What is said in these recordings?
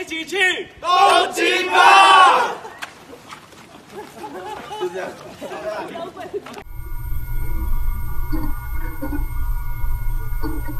一起去东京吧！就这样。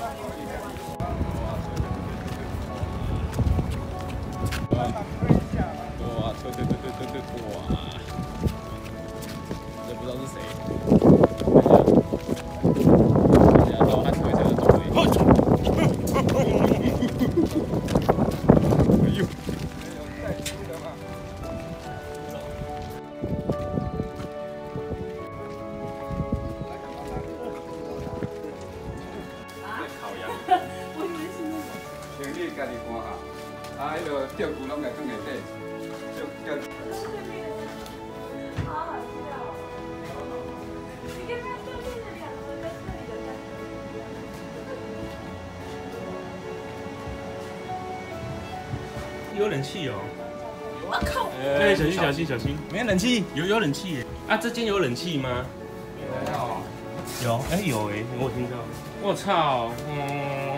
有冷气哦。我靠！对，小心小心小心，没冷气。有有冷气耶啊！这间有冷气吗？有，哎有哎，我听到。我操，嗯。